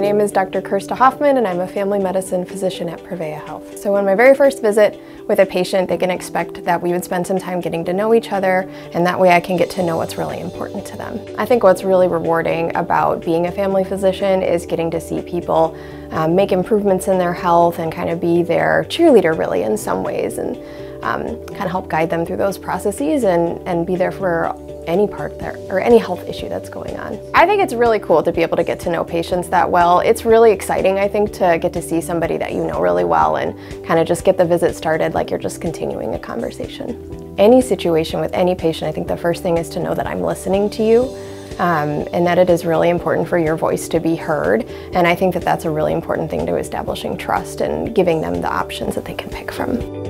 name is Dr. Kirsta Hoffman and I'm a family medicine physician at Prevea Health. So on my very first visit with a patient, they can expect that we would spend some time getting to know each other and that way I can get to know what's really important to them. I think what's really rewarding about being a family physician is getting to see people um, make improvements in their health and kind of be their cheerleader really in some ways and um, kind of help guide them through those processes and, and be there for any part there or any health issue that's going on. I think it's really cool to be able to get to know patients that well. It's really exciting, I think, to get to see somebody that you know really well and kind of just get the visit started like you're just continuing a conversation. Any situation with any patient, I think the first thing is to know that I'm listening to you um, and that it is really important for your voice to be heard. And I think that that's a really important thing to establishing trust and giving them the options that they can pick from.